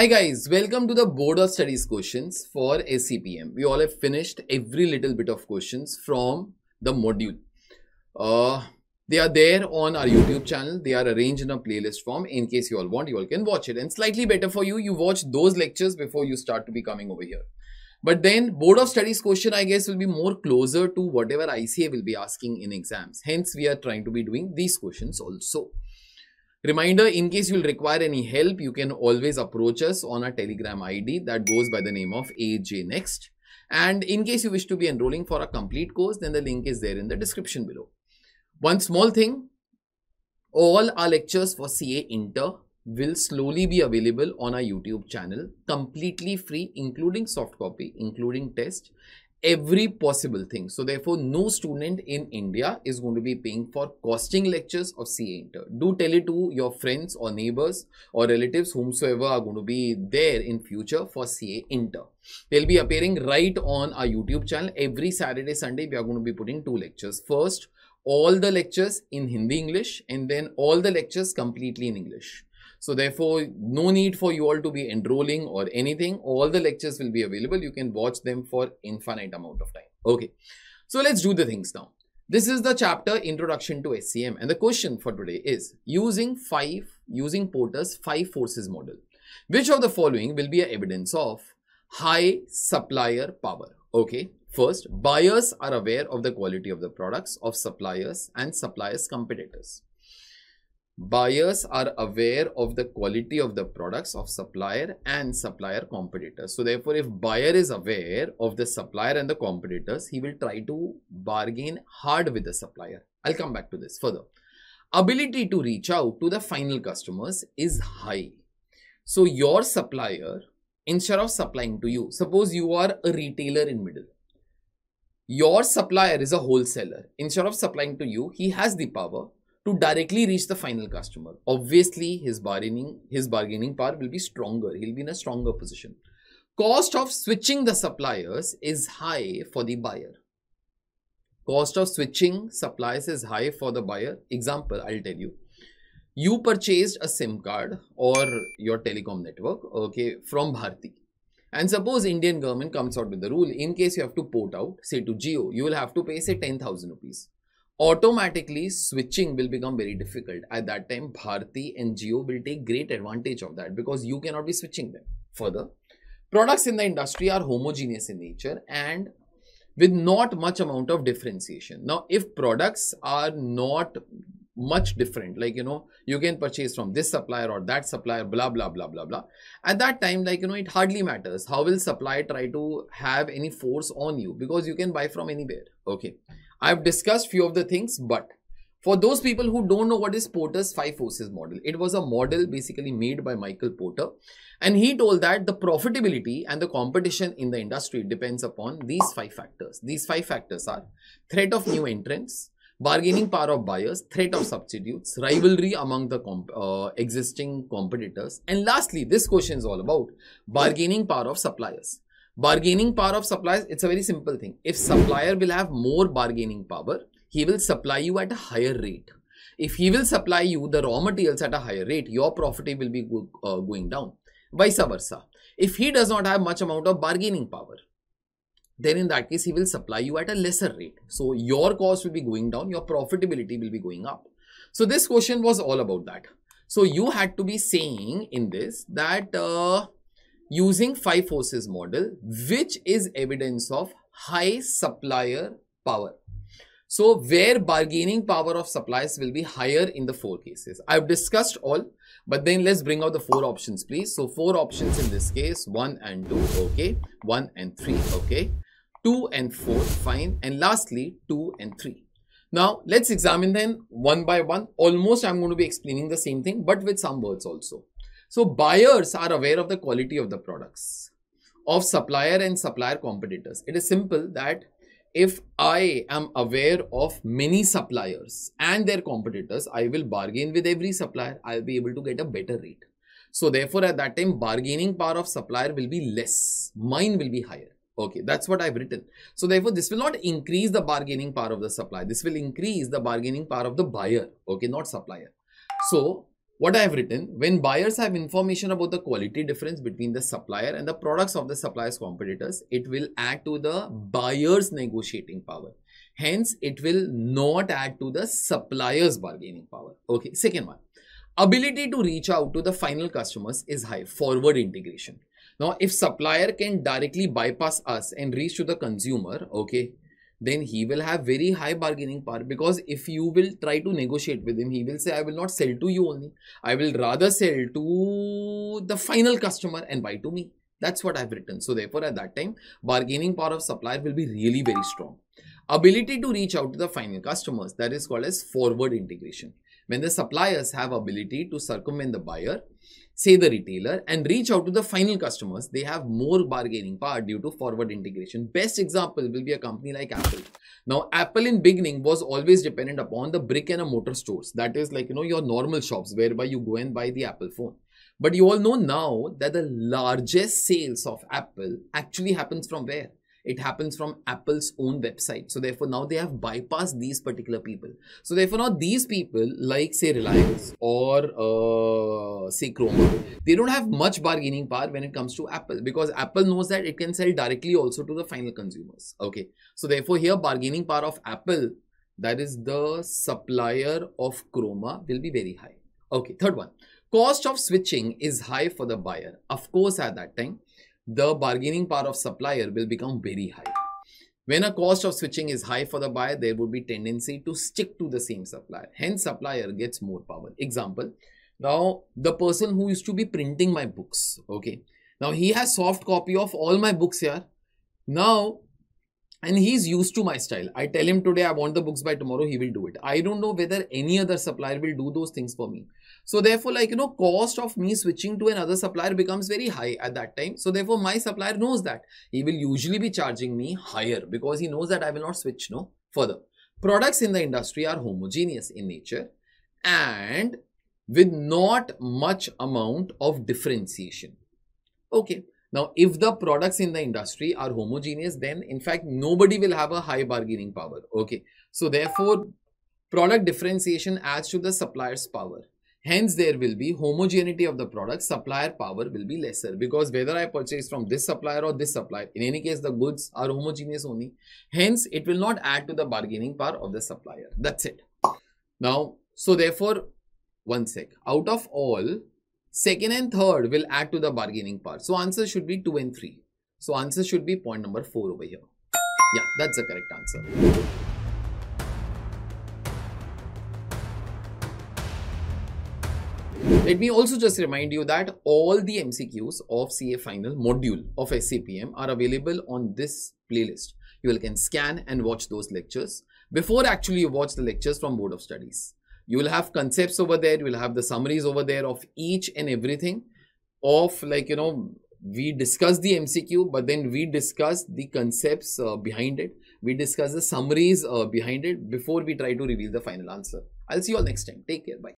Hi guys, welcome to the Board of Studies questions for SCPM. We all have finished every little bit of questions from the module. Uh, they are there on our YouTube channel. They are arranged in a playlist form. In case you all want, you all can watch it. And slightly better for you, you watch those lectures before you start to be coming over here. But then Board of Studies question, I guess, will be more closer to whatever ICA will be asking in exams. Hence, we are trying to be doing these questions also. Reminder, in case you'll require any help, you can always approach us on our Telegram ID that goes by the name of AJ Next. And in case you wish to be enrolling for a complete course, then the link is there in the description below. One small thing, all our lectures for CA Inter will slowly be available on our YouTube channel, completely free, including soft copy, including test, every possible thing. So therefore, no student in India is going to be paying for costing lectures of CA Inter. Do tell it to your friends or neighbors or relatives whomsoever are going to be there in future for CA Inter. They'll be appearing right on our YouTube channel. Every Saturday, Sunday, we are going to be putting two lectures. First, all the lectures in Hindi English and then all the lectures completely in English. So therefore, no need for you all to be enrolling or anything. All the lectures will be available. You can watch them for infinite amount of time. Okay. So let's do the things now. This is the chapter Introduction to SCM and the question for today is using five, using Porter's five forces model. Which of the following will be evidence of high supplier power? Okay. First, buyers are aware of the quality of the products of suppliers and suppliers competitors buyers are aware of the quality of the products of supplier and supplier competitors. So therefore, if buyer is aware of the supplier and the competitors, he will try to bargain hard with the supplier. I'll come back to this further. Ability to reach out to the final customers is high. So your supplier, instead of supplying to you, suppose you are a retailer in middle. Your supplier is a wholesaler. Instead of supplying to you, he has the power to directly reach the final customer. Obviously, his bargaining, his bargaining power will be stronger. He'll be in a stronger position. Cost of switching the suppliers is high for the buyer. Cost of switching suppliers is high for the buyer. Example, I'll tell you. You purchased a SIM card or your telecom network, okay, from Bharti. And suppose Indian government comes out with the rule, in case you have to port out, say to Jio, you will have to pay say 10,000 rupees automatically switching will become very difficult. At that time, Bharti and Jio will take great advantage of that because you cannot be switching them. Further, products in the industry are homogeneous in nature and with not much amount of differentiation. Now, if products are not much different, like, you know, you can purchase from this supplier or that supplier, blah, blah, blah, blah, blah. At that time, like, you know, it hardly matters. How will supply try to have any force on you because you can buy from anywhere. Okay. I've discussed few of the things, but for those people who don't know what is Porter's five forces model, it was a model basically made by Michael Porter. And he told that the profitability and the competition in the industry depends upon these five factors. These five factors are threat of new entrants, bargaining power of buyers, threat of substitutes, rivalry among the comp uh, existing competitors. And lastly, this question is all about bargaining power of suppliers. Bargaining power of suppliers, it's a very simple thing. If supplier will have more bargaining power, he will supply you at a higher rate. If he will supply you the raw materials at a higher rate, your profit will be go, uh, going down. Vice versa. If he does not have much amount of bargaining power, then in that case, he will supply you at a lesser rate. So your cost will be going down, your profitability will be going up. So this question was all about that. So you had to be saying in this that uh, using five forces model, which is evidence of high supplier power. So where bargaining power of suppliers will be higher in the four cases. I've discussed all, but then let's bring out the four options, please. So four options in this case, one and two, okay. One and three, okay. Two and four, fine. And lastly, two and three. Now, let's examine them one by one. Almost I'm going to be explaining the same thing, but with some words also. So buyers are aware of the quality of the products of supplier and supplier competitors. It is simple that if I am aware of many suppliers and their competitors, I will bargain with every supplier. I'll be able to get a better rate. So therefore, at that time, bargaining power of supplier will be less. Mine will be higher. Okay, that's what I've written. So therefore, this will not increase the bargaining power of the supplier. This will increase the bargaining power of the buyer. Okay, not supplier. So what I have written, when buyers have information about the quality difference between the supplier and the products of the supplier's competitors, it will add to the buyer's negotiating power. Hence, it will not add to the supplier's bargaining power. Okay, second one. Ability to reach out to the final customers is high. Forward integration. Now, if supplier can directly bypass us and reach to the consumer, okay, then he will have very high bargaining power because if you will try to negotiate with him, he will say, I will not sell to you only. I will rather sell to the final customer and buy to me. That's what I've written. So therefore, at that time, bargaining power of supplier will be really very strong. Ability to reach out to the final customers, that is called as forward integration. When the suppliers have ability to circumvent the buyer, say the retailer, and reach out to the final customers, they have more bargaining power due to forward integration. Best example will be a company like Apple. Now, Apple in beginning was always dependent upon the brick and mortar stores. That is like, you know, your normal shops whereby you go and buy the Apple phone. But you all know now that the largest sales of Apple actually happens from where? It happens from Apple's own website. So therefore now they have bypassed these particular people. So therefore now these people like say Reliance or uh, say Croma, they don't have much bargaining power when it comes to Apple because Apple knows that it can sell directly also to the final consumers. Okay. So therefore here bargaining power of Apple that is the supplier of Croma will be very high. Okay. Third one. Cost of switching is high for the buyer. Of course at that time the bargaining power of supplier will become very high. When a cost of switching is high for the buyer, there would be tendency to stick to the same supplier. Hence, supplier gets more power. Example, now the person who used to be printing my books, okay. Now he has soft copy of all my books here. Now, and he's used to my style. I tell him today I want the books by tomorrow, he will do it. I don't know whether any other supplier will do those things for me. So therefore, like, you know, cost of me switching to another supplier becomes very high at that time. So therefore, my supplier knows that. He will usually be charging me higher because he knows that I will not switch no further. Products in the industry are homogeneous in nature and with not much amount of differentiation. Okay. Now, if the products in the industry are homogeneous, then in fact, nobody will have a high bargaining power. Okay. So therefore, product differentiation adds to the supplier's power. Hence, there will be homogeneity of the product, supplier power will be lesser because whether I purchase from this supplier or this supplier, in any case, the goods are homogeneous only. Hence, it will not add to the bargaining power of the supplier. That's it. Now, so therefore, one sec, out of all, second and third will add to the bargaining power. So, answer should be 2 and 3. So, answer should be point number 4 over here. Yeah, that's the correct answer. Let me also just remind you that all the MCQs of CA Final module of SCPM are available on this playlist. You can scan and watch those lectures before actually you watch the lectures from Board of Studies you will have concepts over there you will have the summaries over there of each and everything of like you know we discuss the mcq but then we discuss the concepts uh, behind it. We discuss the summaries uh, behind it before we try to reveal the final answer. I'll see you all next time. Take care. Bye.